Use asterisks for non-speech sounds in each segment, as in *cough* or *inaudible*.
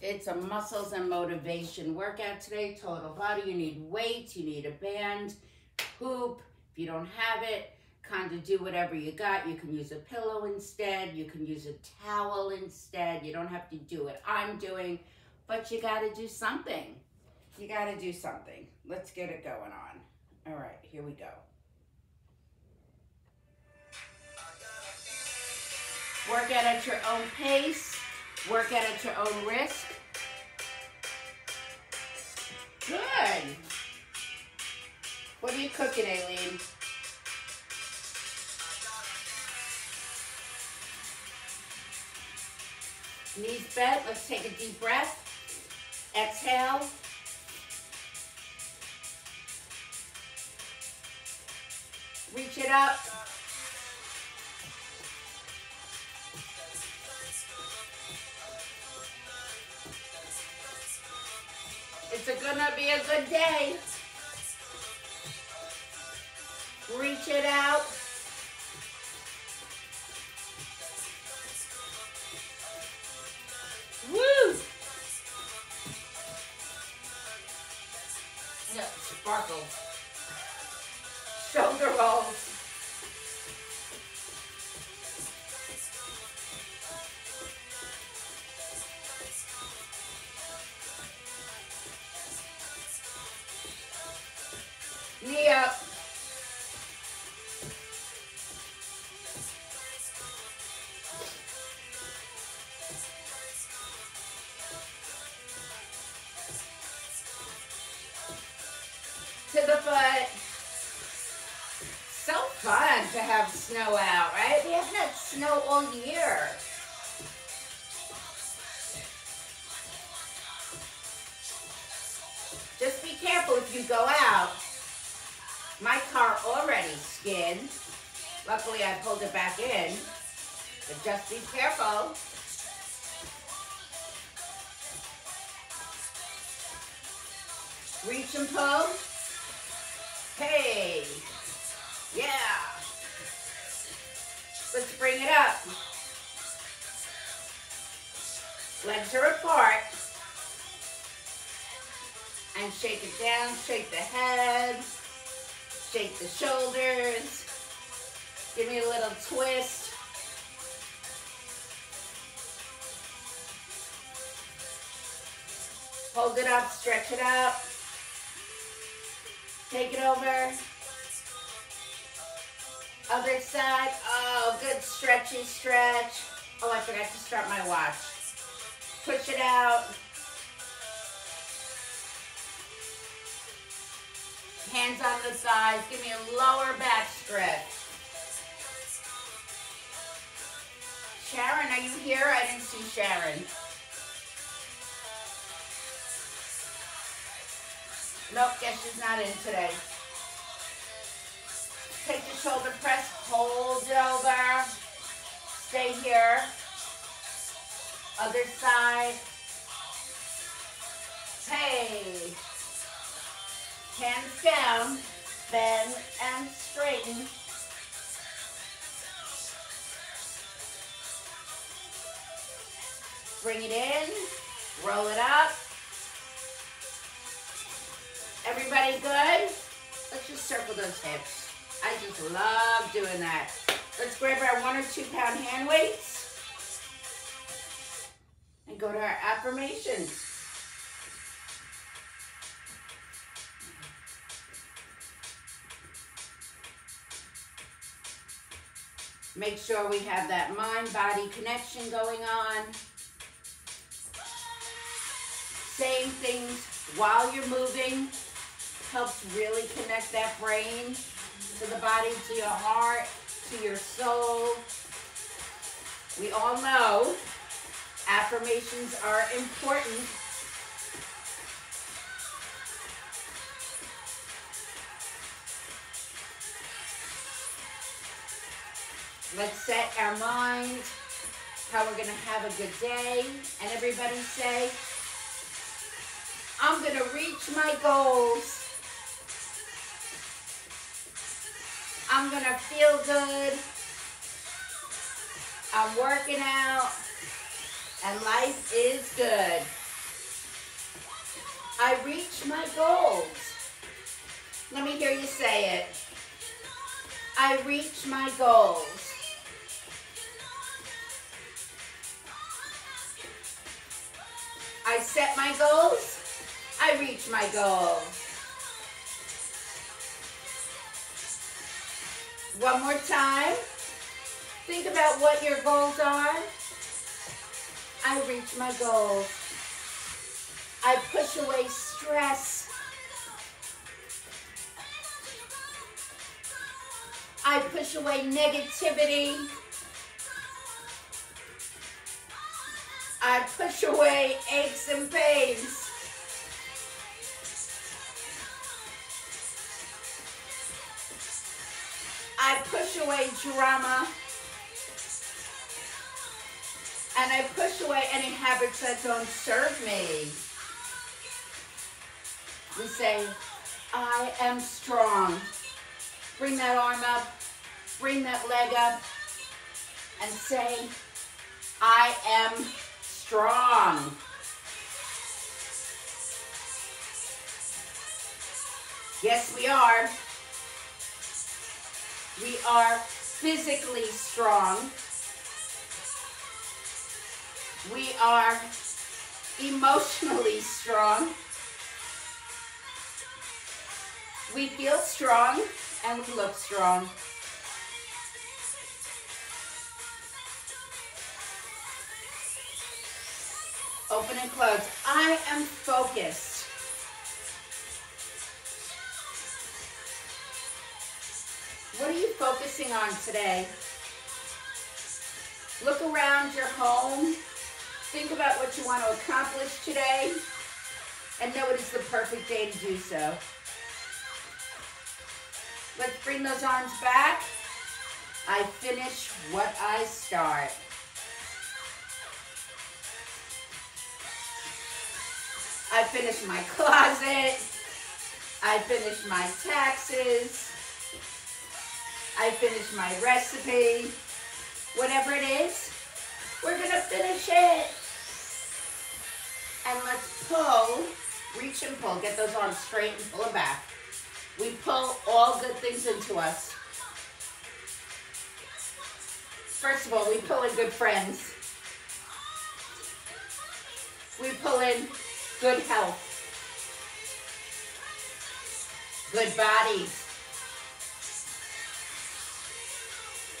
It's a muscles and motivation workout today. Total body. You need weights. You need a band, hoop. If you don't have it, kind of do whatever you got. You can use a pillow instead. You can use a towel instead. You don't have to do what I'm doing, but you got to do something. You got to do something. Let's get it going on. All right, here we go. Work out at your own pace. Work out at your own risk. Good. What are you cooking, Aileen? Knees bent. Let's take a deep breath. Exhale. Reach it up. It's gonna be a good day. Reach it out. Woo! Yeah, sparkles. Shoulder rolls. Pulled it back in. But just be careful. Reach and pull. Hey. Yeah. Let's bring it up. Legs are apart. And shake it down, shake the head, shake the shoulders. Twist. Hold it up, stretch it out. Take it over. Other side. Oh, good stretchy stretch. Oh, I forgot to start my watch. Push it out. Hands on the sides. Give me a lower back stretch. Sharon, are you here? I didn't see Sharon. Nope, guess she's not in today. Take the shoulder press, hold it over. Stay here. Other side. Hey. Hands down, bend and straighten. Bring it in, roll it up. Everybody good? Let's just circle those hips. I just love doing that. Let's grab our one or two pound hand weights and go to our affirmations. Make sure we have that mind-body connection going on. Saying things while you're moving helps really connect that brain to the body, to your heart, to your soul. We all know affirmations are important. Let's set our mind how we're going to have a good day. And everybody say, I'm going to reach my goals. I'm going to feel good. I'm working out. And life is good. I reach my goals. Let me hear you say it. I reach my goals. I set my goals. I reach my goal. One more time. Think about what your goals are. I reach my goal. I push away stress. I push away negativity. I push away aches and pains. I push away drama. And I push away any habits that don't serve me. We say, I am strong. Bring that arm up, bring that leg up, and say, I am strong. Yes, we are. We are physically strong. We are emotionally strong. We feel strong and we look strong. Open and close. I am focused. What are you focusing on today? Look around your home Think about what you want to accomplish today and know it is the perfect day to do so. Let's bring those arms back. I finish what I start. I finish my *laughs* closet. I finish my taxes. I finish my recipe. Whatever it is, we're to finish it. And let's pull, reach and pull. Get those arms straight and pull them back. We pull all good things into us. First of all, we pull in good friends. We pull in good health. Good bodies.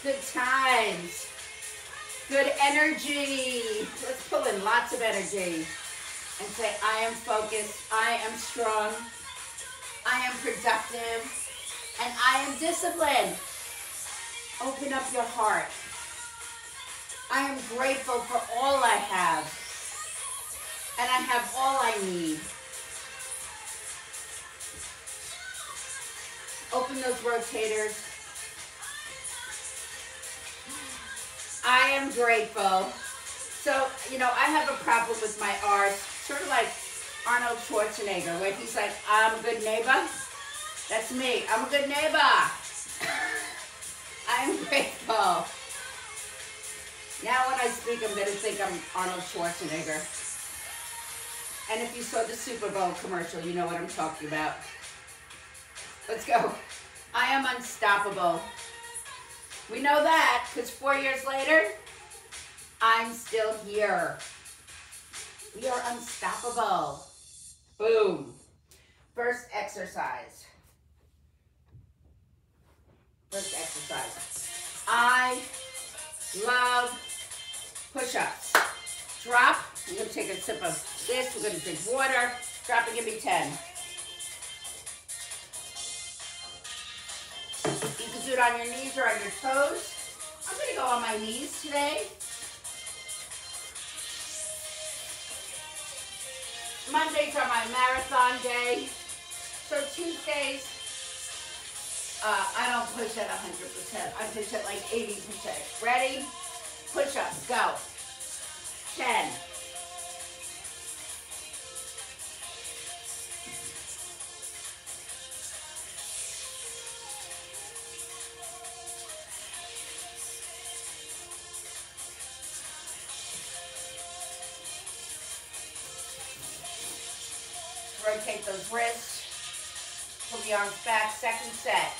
Good times. Good energy. Let's pull in lots of energy and say, I am focused, I am strong, I am productive, and I am disciplined. Open up your heart. I am grateful for all I have, and I have all I need. Open those rotators. I am grateful. So, you know, I have a problem with my R's sort of like Arnold Schwarzenegger, where he's like, I'm a good neighbor. That's me. I'm a good neighbor. *laughs* I'm grateful. Now when I speak, I'm going to think I'm Arnold Schwarzenegger. And if you saw the Super Bowl commercial, you know what I'm talking about. Let's go. I am unstoppable. We know that because four years later, I'm still here. We are unstoppable. Boom. First exercise. First exercise. I love push-ups. Drop. I'm going to take a sip of this. We're going to drink water. Drop and give me 10. It on your knees or on your toes. I'm going to go on my knees today. Mondays are my marathon day. So Tuesdays, uh, I don't push at 100%. I push at like 80%. Ready? Push up. Go. 10. Arms back, second set.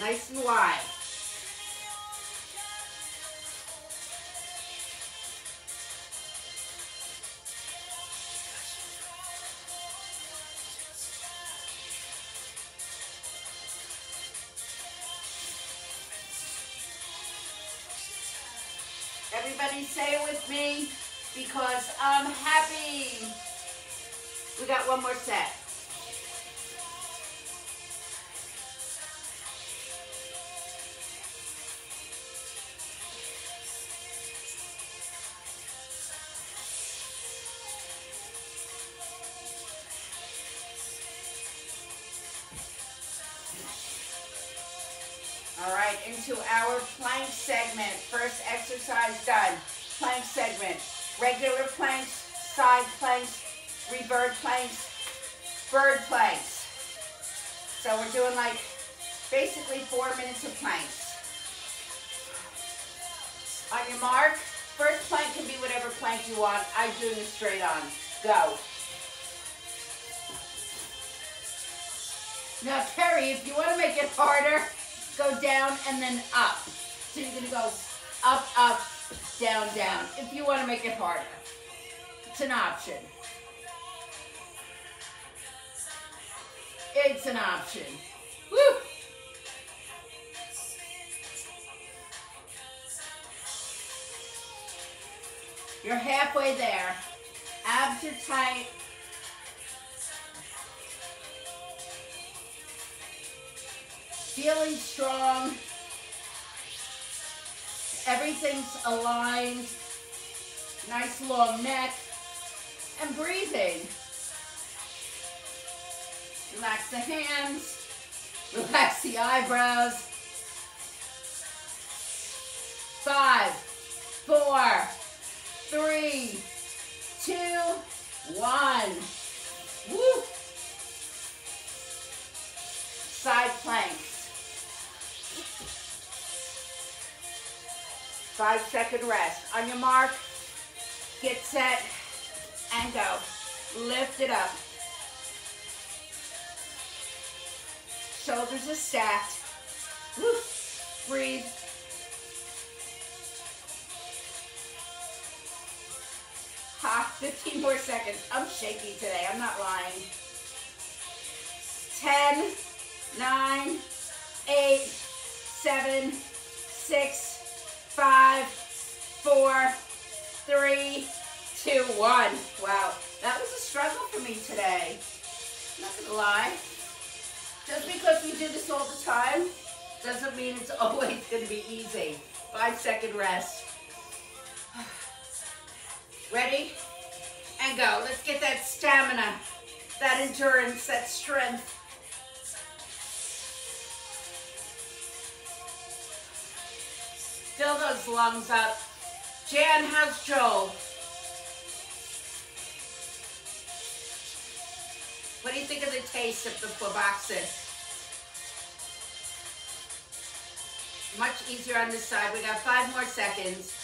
Nice and wide. Everybody say it with me because I'm happy. Got one more set. And then up. So you're gonna go up, up, down, down. If you wanna make it harder, it's an option. It's an option. Woo! You're halfway there. Abs are tight. feeling strong. Everything's aligned. Nice long neck. And breathing. Relax the hands. Relax the eyebrows. Five, four, three, two, one. Woo! Side plank. Five second rest. On your mark, get set, and go. Lift it up. Shoulders are stacked. Woo. Breathe. Ha, 15 more seconds. I'm shaky today. I'm not lying. 10, 9, 8, 7, 6, five, four, three, two, one. Wow, that was a struggle for me today. Not gonna lie. Just because we do this all the time doesn't mean it's *laughs* always gonna be easy. Five second rest. *sighs* Ready? And go. Let's get that stamina, that endurance, that strength. Fill those lungs up. Jan, how's Joel? What do you think of the taste of the Flaboxin? Much easier on this side. We got five more seconds.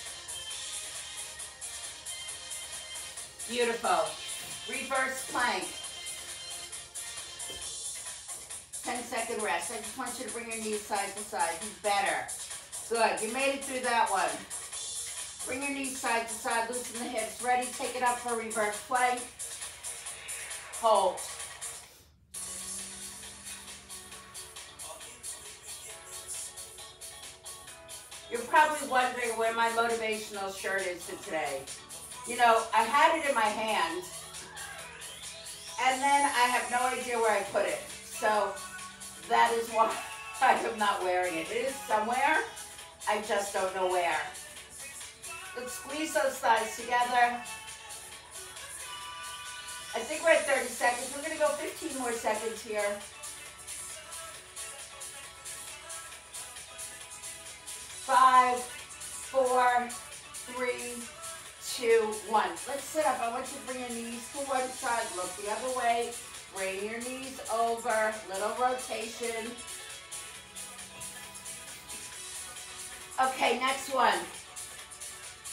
Beautiful. Reverse plank. 10 second rest. I just want you to bring your knees side to side. Better. Good, you made it through that one. Bring your knees side to side, loosen the hips. Ready, take it up for reverse plank. Hold. You're probably wondering where my motivational shirt is today. You know, I had it in my hand, and then I have no idea where I put it. So that is why *laughs* I am not wearing it. It is somewhere, I just don't know where. Let's squeeze those thighs together. I think we're at 30 seconds. We're gonna go 15 more seconds here. Five, four, three, two, one. Let's sit up. I want you to bring your knees to one side. Look the other way. Bring your knees over. Little rotation. Okay, next one.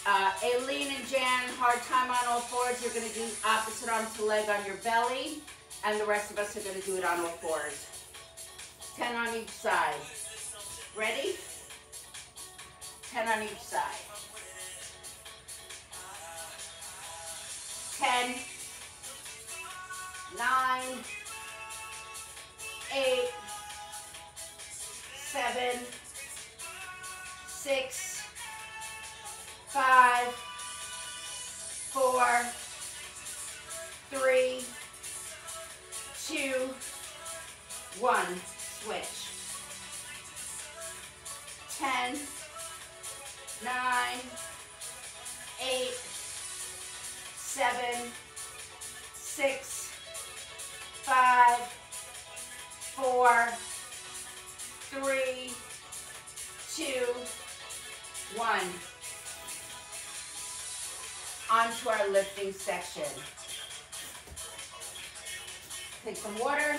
Uh, Aileen and Jan, hard time on all fours. You're gonna do opposite arm to leg on your belly, and the rest of us are gonna do it on all fours. 10 on each side. Ready? 10 on each side. 10, 9, 8, 7, 6, 5, 4, 3, 2, 1. Switch. 10, 9, 8, seven, six, five, four, three, two, one. Onto our lifting section. Take some water.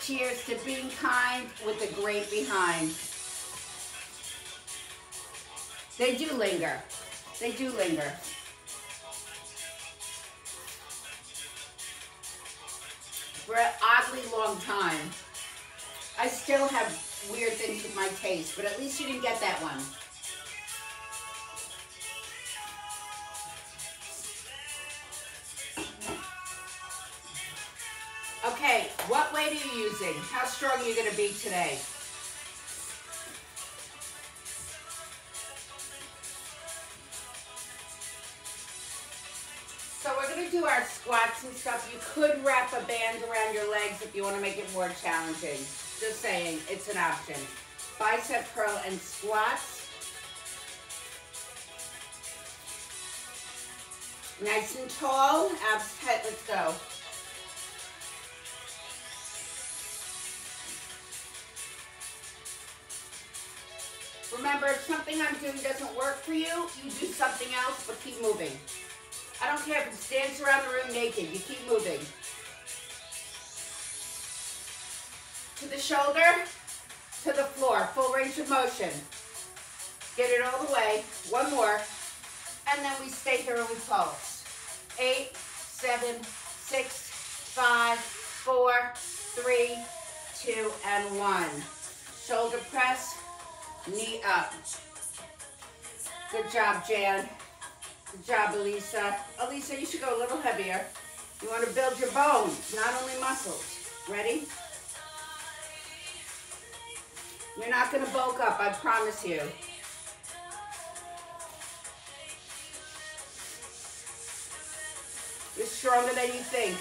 Cheers to being kind with the great behind. They do linger. They do linger. For an oddly long time. I still have weird things with my taste, but at least you didn't get that one. Okay, what weight are you using? How strong are you going to be today? Squats and stuff, you could wrap a band around your legs if you want to make it more challenging. Just saying, it's an option. Bicep curl and squats. Nice and tall, abs tight, let's go. Remember, if something I'm doing doesn't work for you, you do something else, but keep moving. I don't care if it stands around the room naked. You keep moving. To the shoulder, to the floor. Full range of motion. Get it all the way. One more. And then we stay here and we pulse. Eight, seven, six, five, four, three, two, and one. Shoulder press, knee up. Good job, Jan. Good job, Elisa. Elisa, you should go a little heavier. You want to build your bones, not only muscles. Ready? You're not going to bulk up, I promise you. You're stronger than you think.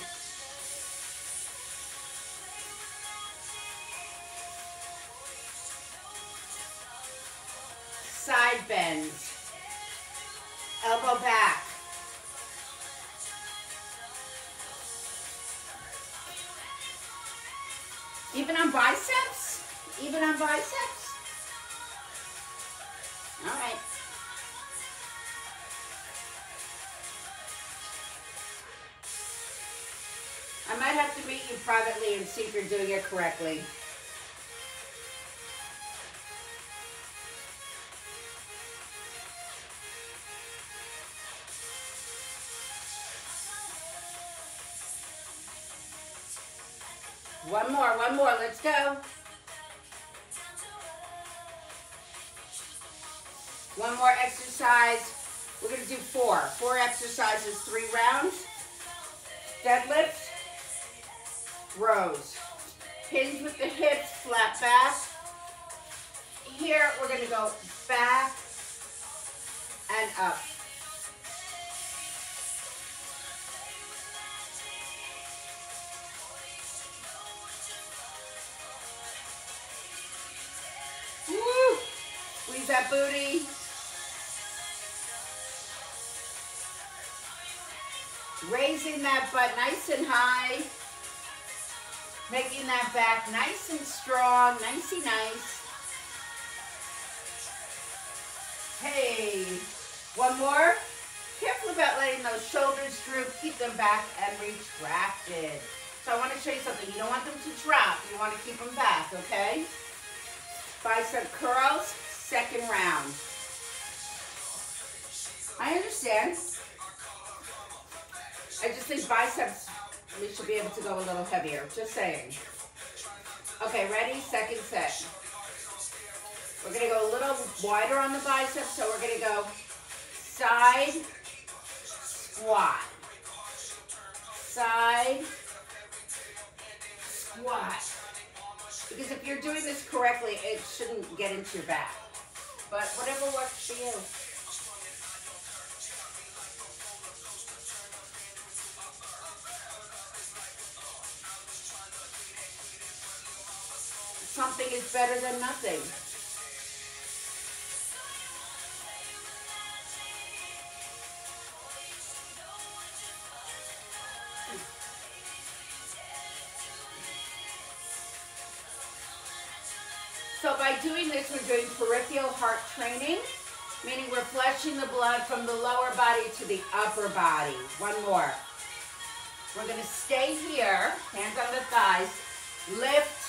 Biceps? All right. I might have to meet you privately and see if you're doing it correctly. One more, one more, let's go. One more exercise. We're gonna do four. Four exercises, three rounds. Deadlift, rows. Hinge with the hips, flat back. Here, we're gonna go back and up. that booty. Raising that butt nice and high. Making that back nice and strong, nicey nice. Hey, one more. Careful about letting those shoulders droop. Keep them back and retracted. So I want to show you something. You don't want them to drop. You want to keep them back, okay? Bicep curls, second round. I understand. I just think biceps, we should be able to go a little heavier. Just saying. Okay, ready? Second set. We're going to go a little wider on the biceps, so we're going to go side, squat, side, squat. Because if you're doing this correctly, it shouldn't get into your back. But whatever works for you. Is better than nothing. So by doing this, we're doing peripheral heart training, meaning we're flushing the blood from the lower body to the upper body. One more. We're gonna stay here, hands on the thighs, lift,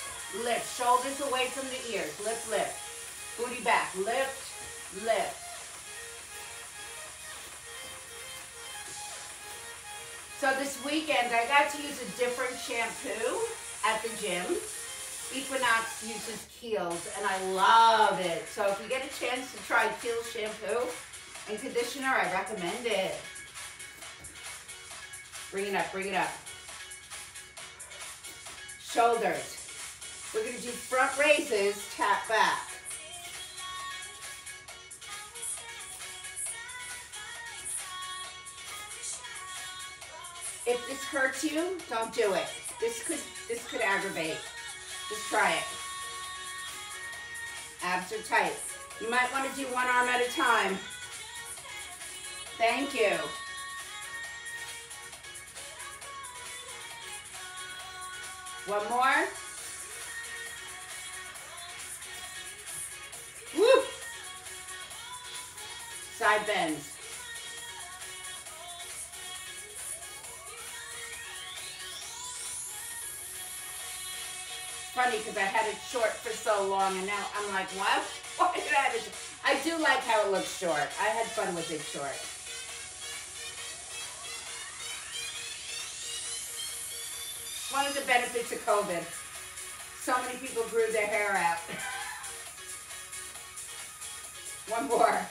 lift, shoulders away from the ears, lift, lift, booty back, lift, lift. So this weekend, I got to use a different shampoo at the gym. Equinox uses Kiehl's, and I love it. So if you get a chance to try Kiehl's shampoo and conditioner, I recommend it. Bring it up, bring it up. Shoulders. We're gonna do front raises, tap back. If this hurts you, don't do it. This could this could aggravate. Just try it. Abs are tight. You might want to do one arm at a time. Thank you. One more. Side bends. funny because I had it short for so long and now I'm like, what? *laughs* Why did I have it? I do like how it looks short. I had fun with it short. One of the benefits of COVID. So many people grew their hair out. *laughs* One more.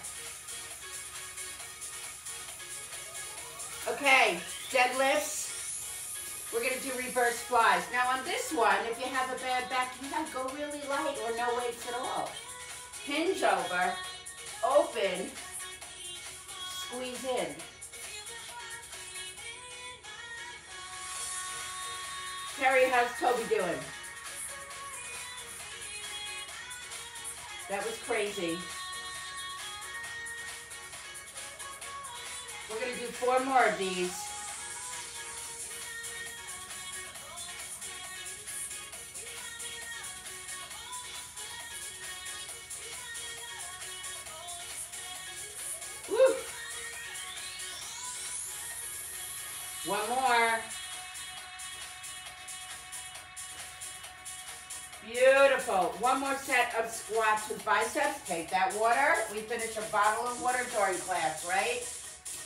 Okay, deadlifts. We're to do reverse flies. Now on this one, if you have a bad back, you to go really light or no weights at all. Hinge over, open, squeeze in. Carrie, how's Toby doing? That was crazy. We're going to do four more of these. One more. Beautiful. One more set of squats with biceps. Take that water. We finish a bottle of water during class, right?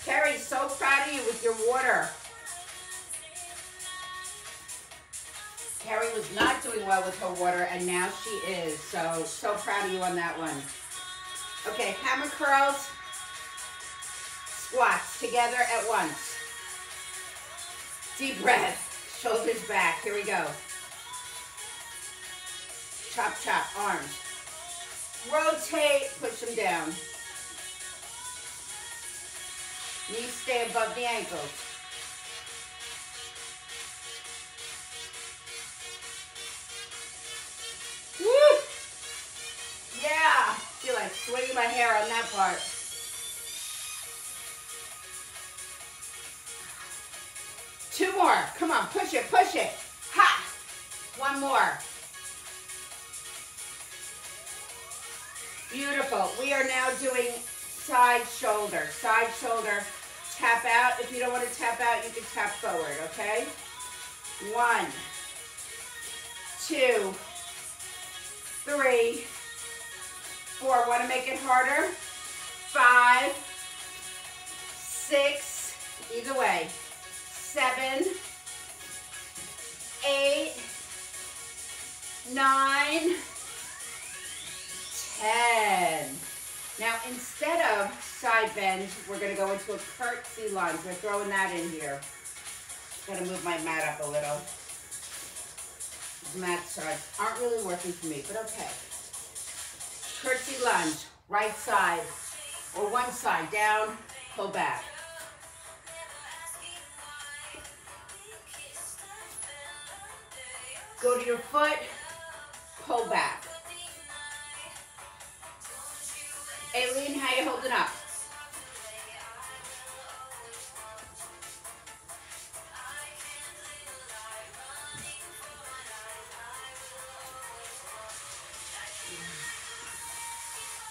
Carrie, so proud of you with your water. Carrie was not doing well with her water, and now she is. So, so proud of you on that one. Okay, hammer curls, squats together at once. Deep breath. Shoulders back. Here we go. Chop, chop. Arms. Rotate. Push them down. Knees stay above the ankles. Woo! Yeah! feel like swinging my hair on that part. Two more. Come on, push it, push it. Ha! One more. Beautiful. We are now doing side shoulder. Side shoulder. Tap out. If you don't want to tap out, you can tap forward, okay? One, two, three, Four, want to make it harder? Five, six, either way. Seven, eight, nine, ten. Now, instead of side bend, we're gonna go into a curtsy lunge. We're throwing that in here. Gotta move my mat up a little. These mat sides aren't really working for me, but okay. Curtsy lunge, right side, or one side, down, pull back. Go to your foot, pull back. Aileen, how you holding up?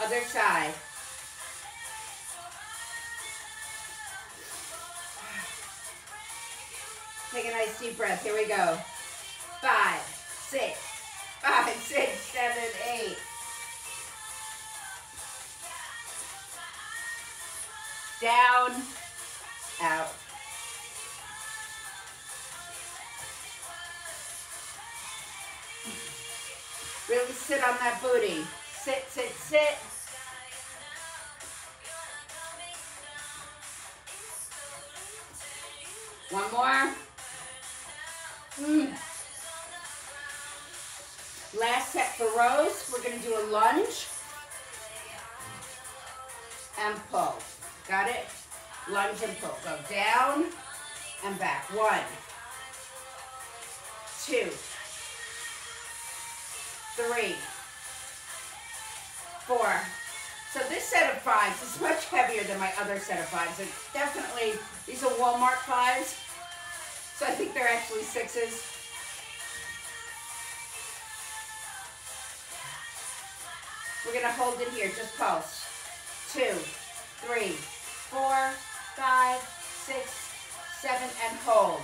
Other side. Take a nice deep breath. Here we go. Five, six, five, six, seven, eight. Down, out. Really sit on that booty. Sit, sit, sit. One more. Mm. Last set for rows. We're going to do a lunge and pull. Got it? Lunge and pull. Go down and back. One, two, three, four. So this set of fives is much heavier than my other set of fives. It's definitely, these are Walmart fives. So I think they're actually sixes. We're gonna hold it here, just pulse. Two, three, four, five, six, seven, and hold.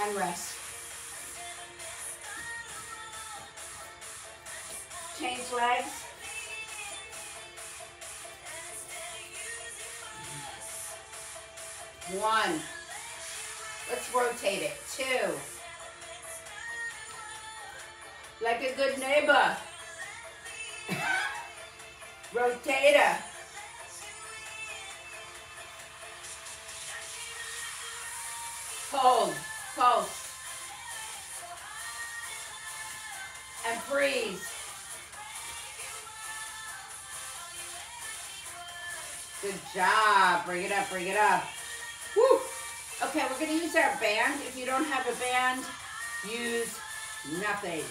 And rest. Change legs. One. Let's rotate it. Two. Like a good neighbor. *laughs* Rotator. Hold. Pulse. And freeze. Good job. Bring it up, bring it up. Woo. Okay, we're going to use our band. If you don't have a band, use nothing.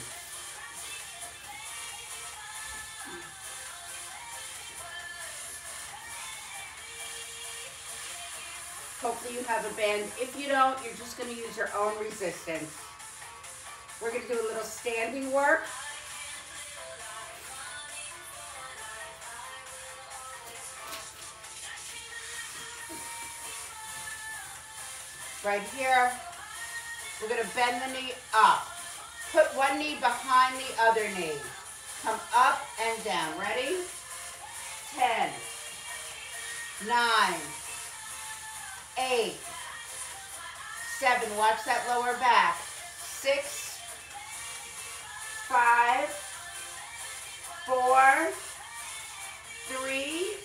Hopefully you have a band. If you don't, you're just going to use your own resistance. We're going to do a little standing work. Right here, we're going to bend the knee up. Put one knee behind the other knee. Come up and down. Ready? Ten, nine, eight, seven. Watch that lower back. Six, five, four, three,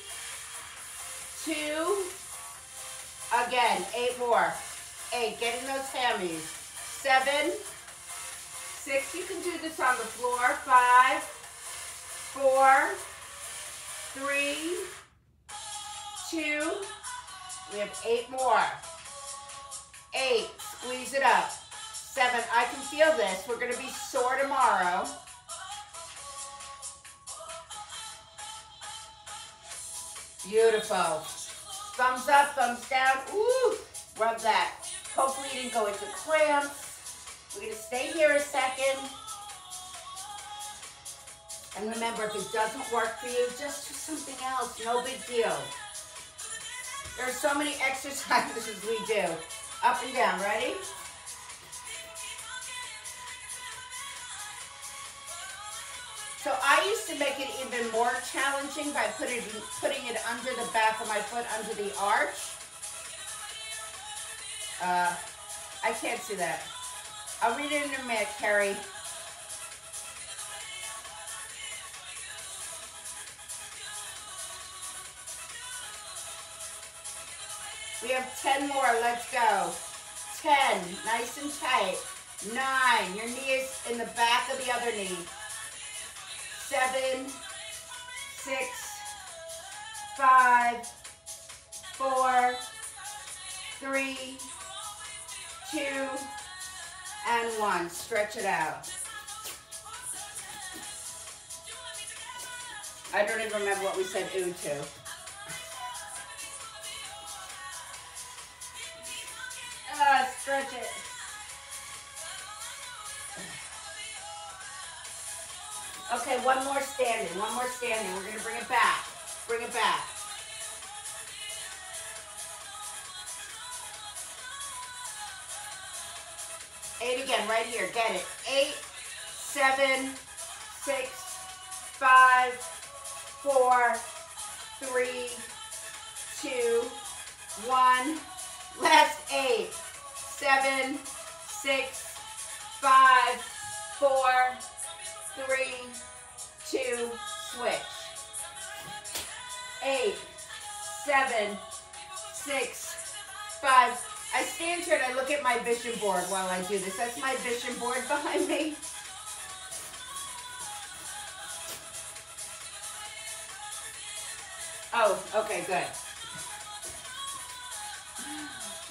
two, again, eight more. Eight, getting those hammies. Seven, six, you can do this on the floor. Five, four, three, two, we have eight more. Eight, squeeze it up. Seven, I can feel this. We're gonna be sore tomorrow. Beautiful. Thumbs up, thumbs down. Ooh, rub that. Hopefully you didn't go into cramps. We're gonna stay here a second. And remember, if it doesn't work for you, just do something else. No big deal. There are so many exercises *laughs* we do. Up and down, ready? So I used to make it even more challenging by putting, putting it under the back of my foot, under the arch. Uh, I can't see that. I'll read it in a minute, Carrie. We have 10 more. Let's go. 10. Nice and tight. 9. Your knee is in the back of the other knee. 7. 6. 5. 4. 3. 2. And 1. Stretch it out. I don't even remember what we said ooh to. Stretch it. Okay, one more standing, one more standing. We're gonna bring it back. Bring it back. Eight again, right here. Get it. Eight, seven, six, five, four, three, two, one. Last eight, seven, six, five, four, three, two, switch. Eight, seven, six, five. I stand here and I look at my vision board while I do this. That's my vision board *laughs* behind me. Oh, okay, good.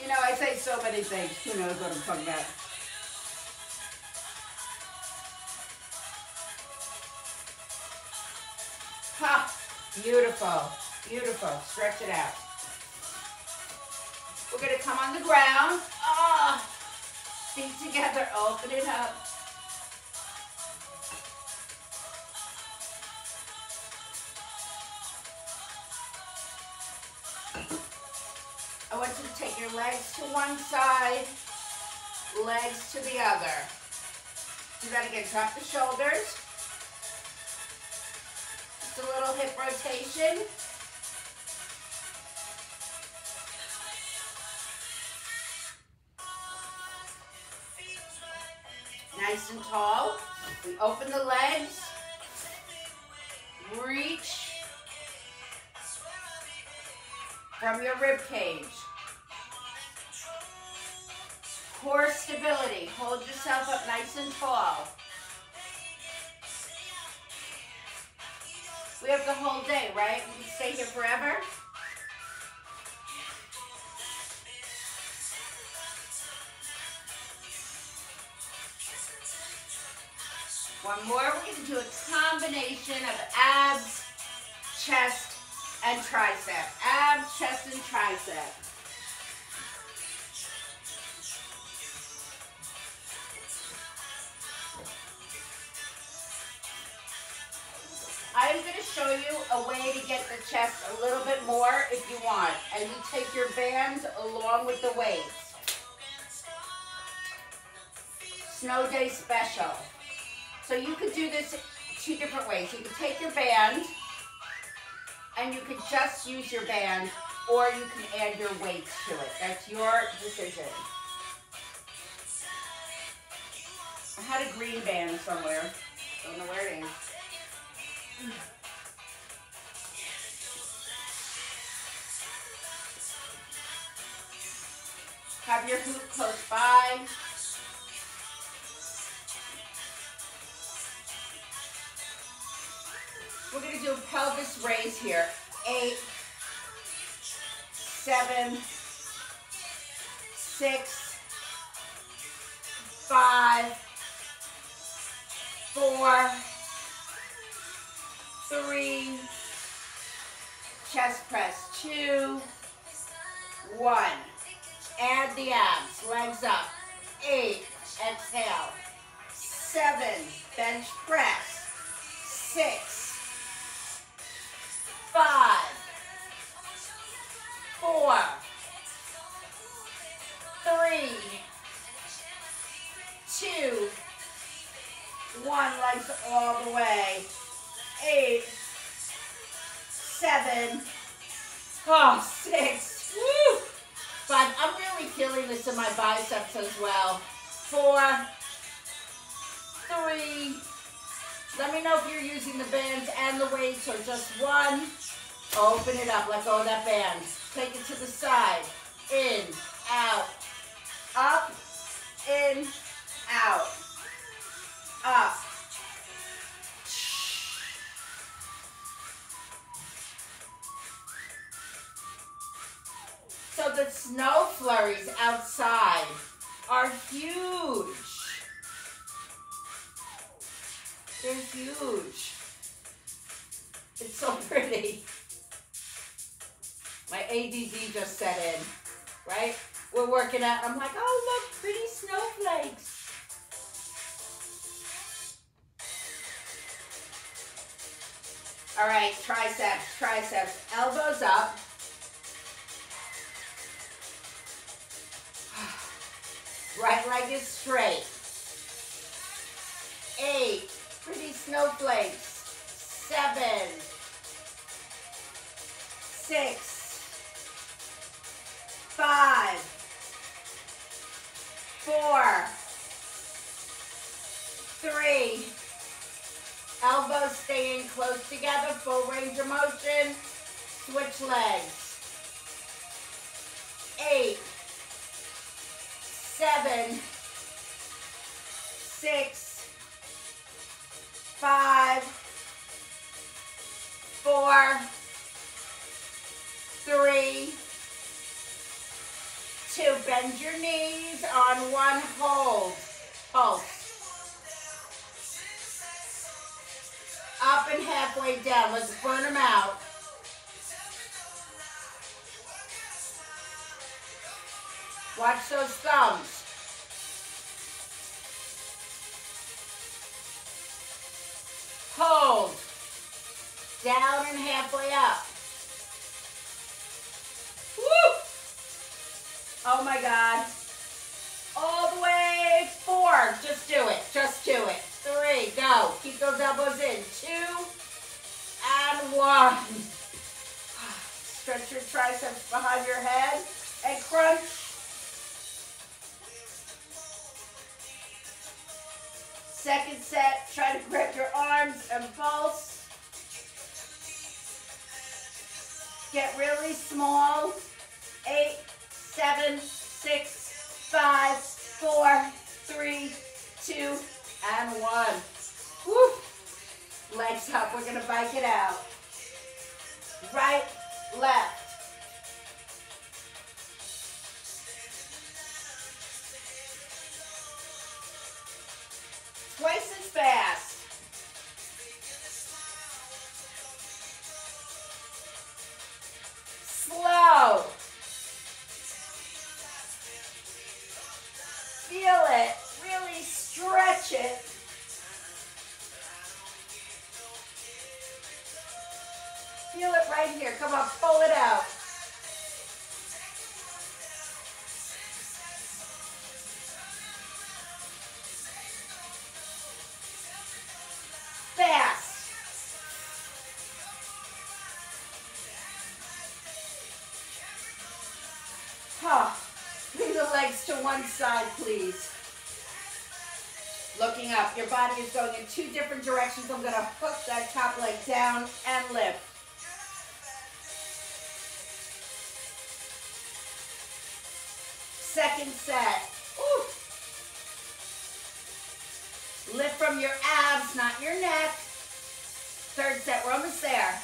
You know, I say so many things. Who knows what I'm talking about? Ha! Beautiful. Beautiful. Stretch it out. We're going to come on the ground. Ah! Feet together. Open it up. You take your legs to one side, legs to the other. Do that again. Drop the shoulders. Just a little hip rotation. Nice and tall. We open the legs. Reach from your rib cage. Core stability. Hold yourself up nice and tall. We have the whole day, right? We can stay here forever. One more. We're going to do a combination of abs, chest, and tricep. Abs, chest, and tricep. Chest a little bit more if you want. And you take your bands along with the weights. Snow Day Special. So you could do this two different ways. You could take your band and you could just use your band or you can add your weights to it. That's your decision. I had a green band somewhere. Don't know where it is. Have your hoop close by. We're going to do a pelvis raise here. Eight, seven, six, five, four, three, chest press, two, one. Add the abs, legs up. Eight, exhale. Seven, bench press. Six, five, four, three, two, one, legs all the way. Eight, seven, oh, six, woo! Five. I'm really feeling this in my biceps as well. Four, three. Let me know if you're using the bands and the weights or just one. Open it up, let go of that band. Take it to the side, in, out, up, in, out, up. So the snow flurries outside are huge. They're huge. It's so *laughs* pretty. My ADD just set in, right? We're working out. I'm like, oh, look, pretty snowflakes. All right, triceps, triceps, elbows up. Leg is straight. Eight, pretty snowflakes. Seven, six, five, four, three, elbows staying close together, full range of motion, switch legs. Eight, seven, six, five, four, three, two. Bend your knees on one hold. Pulse. Up and halfway down. Let's burn them out. Watch those thumbs. Hold. Down and halfway up. Woo! Oh my God. All the way. Four. Just do it. Just do it. Three. Go. Keep those elbows in. Two. And one. *sighs* Stretch your triceps behind your head and crunch. Second set, try to grab your arms and pulse. Get really small. Eight, seven, six, five, four, three, two, and one. Woo. Legs up, we're gonna bike it out. Right, left. One side, please. Looking up. Your body is going in two different directions. I'm going to hook that top leg down and lift. Second set. Ooh. Lift from your abs, not your neck. Third set, we're almost there.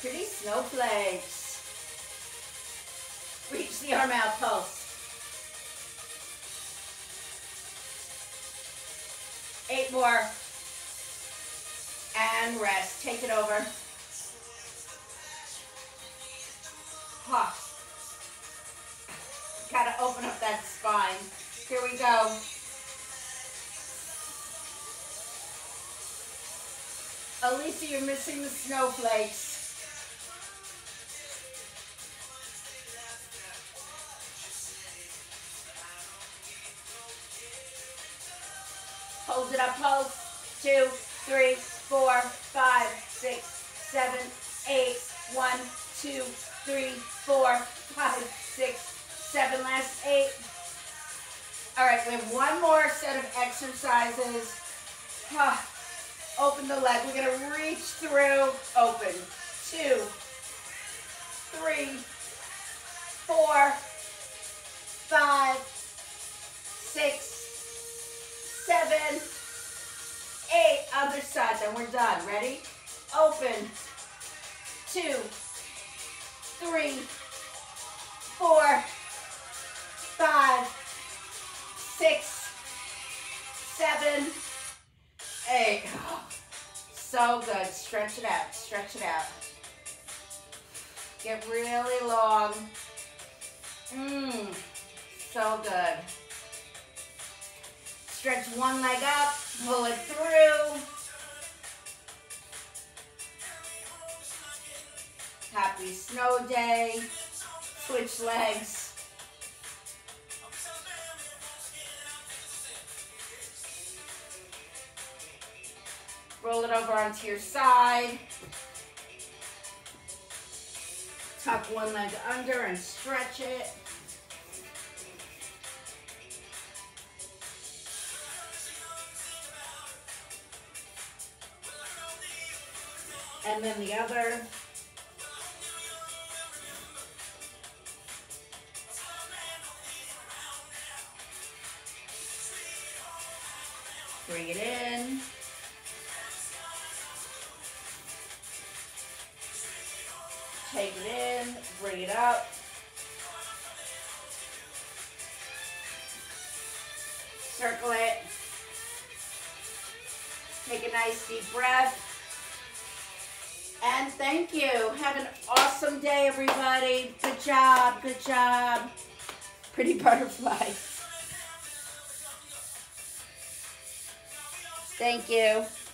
Pretty snowflakes. Reach the arm out, pulse. And rest. Take it over. Huh. Gotta open up that spine. Here we go. Alicia, you're missing the snowflakes. two, three, four, five, six, seven, eight, one, two, three, four, five, six, seven, last eight. All right, we have one more set of exercises. Huh. *sighs* Open the leg. We're going to reach through, open. Two, three, four, five, six, seven, eight. Other side. Then we're done. Ready? Open. Two, three, four, five, six, seven, eight. *gasps* So good. Stretch it out. Stretch it out. Get really long. Mmm. So good. Stretch one leg up. Snow day. Switch legs. Roll it over onto your side. Tuck one leg under and stretch it. And then the other. Butterfly. Thank you.